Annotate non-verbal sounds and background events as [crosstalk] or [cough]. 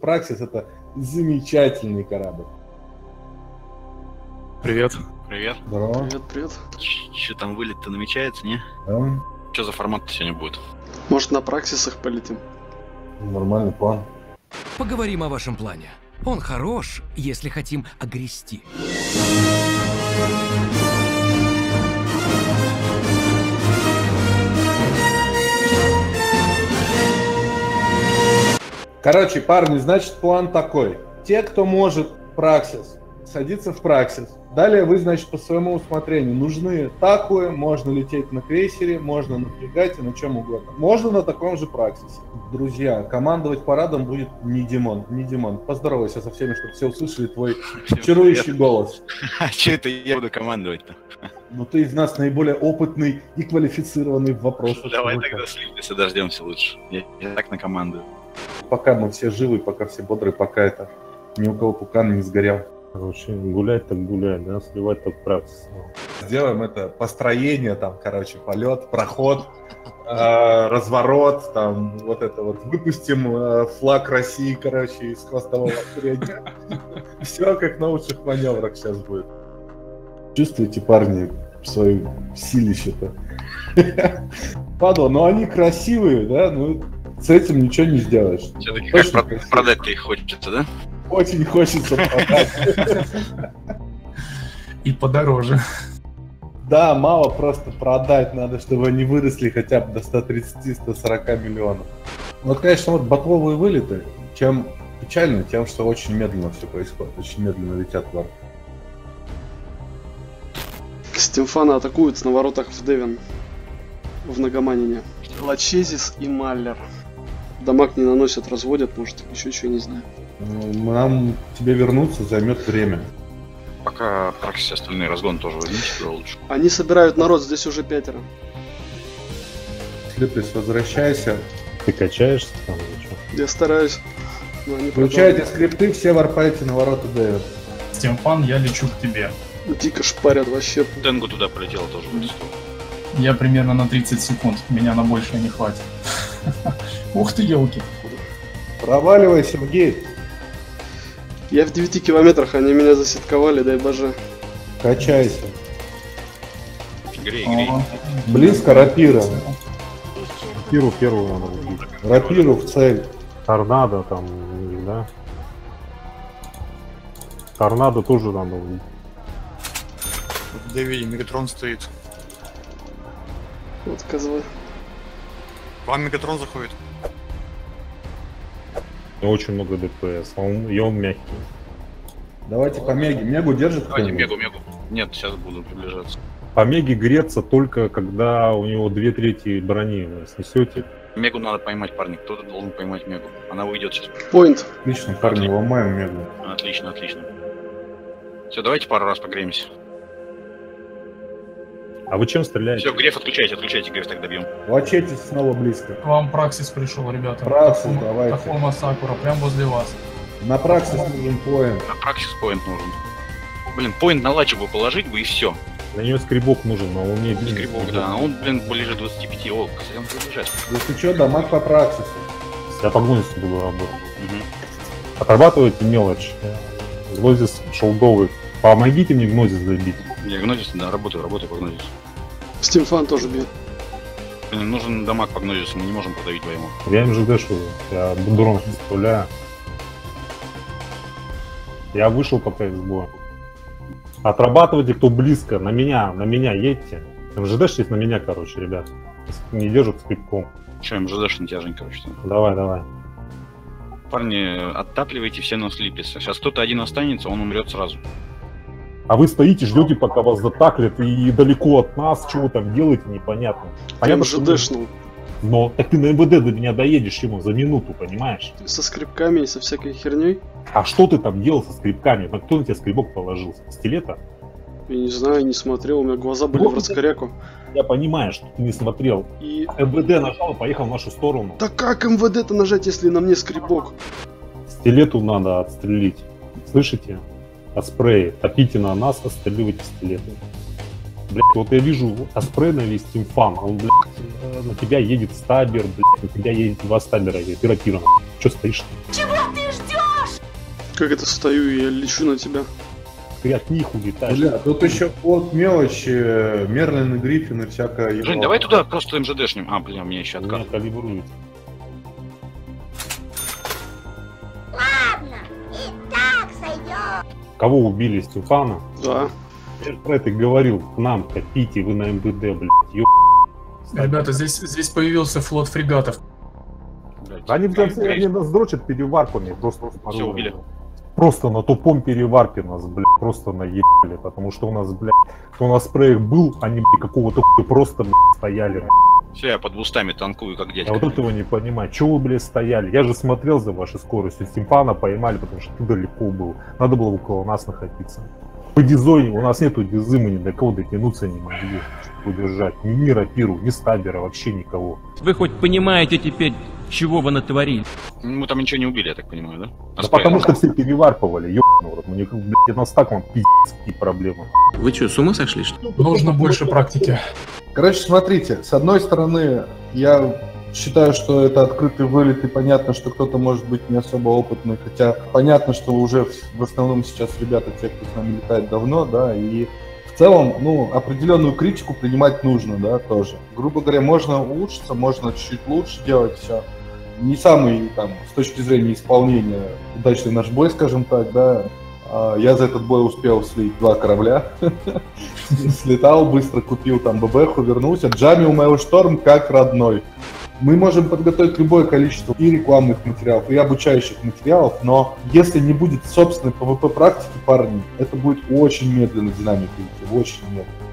Праксис это замечательный корабль. Привет. Привет. Здорово. Привет, привет. Че там вылет-то намечается, не? Да, Что за формат сегодня будет? Может на праксисах полетим? нормальный план. Поговорим о вашем плане. Он хорош, если хотим огрести. Короче, парни, значит, план такой. Те, кто может праксис, садится в праксис. Далее вы, значит, по своему усмотрению. Нужны такуи, можно лететь на крейсере, можно на фрегате, на чем угодно. Можно на таком же праксисе. Друзья, командовать парадом будет не Димон. Не Димон. Поздоровайся со всеми, чтобы все услышали твой [laughs] Всем чарующий привет. голос. [laughs] А че это я буду командовать-то? Ну ты из нас наиболее опытный и квалифицированный в вопросах. Давай чувака. тогда слипнемся, дождемся лучше. Я, я так на команду. Пока мы все живы, пока все бодрые, пока это ни у кого пукан не сгорел. Короче, гулять так гулять, да, сливать так праксис. Сделаем это построение, там, короче, полет, проход, э, разворот, там, вот это вот. Выпустим э, флаг России, короче, из хвостового отряда. [laughs] Все как на лучших маневрах сейчас будет. Чувствуете, парни, свою силище-то? [laughs] Падла, но они красивые, да, ну с этим ничего не сделаешь. Все-таки как Точно про- красиво. продать-то их хочется, да? Очень хочется продать. И подороже. Да, мало просто продать, надо, чтобы они выросли хотя бы до 130-140 миллионов. Вот, конечно, вот батловые вылеты, чем печально, тем, что очень медленно все происходит, очень медленно летят вар. Стимфаны атакуют на воротах в Девин. В Нагоманине. Лачезис и Маллер. Дамаг не наносят, разводят, может, еще что, не знаю. Ну, Нам тебе вернуться займет время. Пока практически остальные разгон тоже возьмите туда лучше. Они собирают народ, здесь уже пятеро. Слепис, возвращайся. Ты качаешься там или что? Я стараюсь. Но они Включайте скрипты, все варпайте на ворота Дэвид. Стимфан, я лечу к тебе. Дико шпарят вообще. Тенгу туда полетела тоже сторону. Я примерно на 30 секунд. Меня на большее не хватит. [laughs] Ух ты, елки. Проваливайся в гейт. Я в 9 километрах, они меня засетковали, дай боже. Качайся. Грей, грей. Близко рапира. Рапиру первую надо убить. Рапиру в цель. Торнадо там, да? Торнадо тоже надо убить. В Дэвиде Мегатрон стоит. Вот козлы. К вам Мегатрон заходит. Очень много ДПС, он, и он мягкий. Давайте по Меге. Мегу держит Давайте мегу, мегу. Нет, сейчас буду приближаться. По Меге греться только когда у него две трети брони вы снесете. Мегу надо поймать, парни. Кто-то должен поймать Мегу. Она уйдет сейчас. Пойнт. Отлично, парни, ломаем Мегу. Отлично, отлично. Все, давайте пару раз погреемся. А вы чем стреляете? Все, Греф отключайте, отключайте, Греф тогда бьем. Лачетесь снова близко. К вам Праксис пришел, ребята. Праксис, Такома- давайте. Такома Сакура, прям возле вас. На праксис нужен поинт. На праксис поинт нужен. Блин, поинт на лачу бы положить бы и все. На нее скребок нужен, но он не Скрипок, да. А он, блин, ближе 25. О, кстати, он приближается. Если что, дамаг по праксису. Я по гнусу буду работать. Мгм. Отрабатывайте мелочь. Гнозис шелдовый. Помогите мне гнозис забить. Я гнозис, да, работаю, работаю по гнозису. Стимфан тоже бьет. Блин, нужен дамаг по гнозису, мы не можем продавить двоему. Я МЖД-шу, я дрон составляю. Я вышел пока из боя. Отрабатывайте, кто близко, на меня, на меня едьте. МЖД есть на меня, короче, ребят. Не держат скрипком. Че, МЖД на тяжень, короче. там. Давай, давай. Парни, оттапливайте все на слиписы. Сейчас кто-то один останется, он умрет сразу. А вы стоите, ждете, пока вас затаклят, и далеко от нас, чего там делаете, непонятно. Понятно, что- МЖДшнул. Но так ты на МВД до меня доедешь ему за минуту, понимаешь? Со скрипками и со всякой херней. А что ты там делал со скрипками? На кто на тебя скребок положил? С стилета? Я не знаю, не смотрел, у меня глаза были в Вот. раскоряку. Я понимаю, что ты не смотрел. И... МВД нажал и поехал в нашу сторону. Да как МВД-то нажать, если на мне скребок? Стилету надо отстрелить. Слышите? Аспреи. Топите на нас, отстреливайте стилеты. Блять, вот я вижу Аспрей на весь Тимфан. Он, блядь, э, на тебя едет стабер, блядь, на тебя едет два стабера, и ты рапиром. Че стоишь? Чего ты ждешь? Как это стою и я лечу на тебя? Ты от них улетаешь. Бля, тут еще вот мелочи, Мерлин и Гриффин и всякое. Жень, давай туда просто МЖДшним. А, бля, меня еще Меня откат. калибруют. Кого убили, Стефана? Да. Я же про это говорил. К нам копите, вы на МБД, блядь. Ё... Ребята, здесь, здесь появился флот фрегатов. Блядь. Они, блядь, Ай, они нас дрочат переварпами. Просто, Всё, убили. просто на тупом переварпе нас, блядь, просто наебали. Потому что у нас, блядь, кто на спреях был, они, блядь, какого-то хуя просто, блядь, стояли. блядь. Все, я под устами танкую, как Я дядька. вот этого не понимаю. Чего вы, блядь, стояли? Я же смотрел за вашей скоростью. Стимпана поймали, потому что ты далеко был. Надо было около нас находиться. По дизойне у нас нету дизы, мы ни до кого дотянуться не могли. чтобы Удержать. Ни Мира, Пиру, ни Стабера, вообще никого. Вы хоть понимаете теперь, чего вы натворили? Мы там ничего не убили, я так понимаю, да? А Да потому что все переварпывали, ёбаный рот. Мне, блядь, нас так вам пиздец, какие проблемы. Вы что, с ума сошли, что ли? Нужно больше практики. Короче, смотрите, с одной стороны, я считаю, что это открытый вылет, и понятно, что кто-то может быть не особо опытный, хотя понятно, что уже в- основном сейчас ребята, те, кто с нами летает давно, да, и в целом, ну, определенную критику принимать нужно, да, тоже. Грубо говоря, можно улучшиться, можно чуть-чуть лучше делать все. Не самый, там, с точки зрения исполнения, удачный наш бой, скажем так, да. А, Я за этот бой успел слить два корабля. [laughs] Слетал, быстро купил там ББХу, вернулся. Джами у моего шторм как родной. Мы можем подготовить любое количество и рекламных материалов, и обучающих материалов, но если не будет собственной PvP практики, парни, это будет очень медленно динамика идти, очень медленно.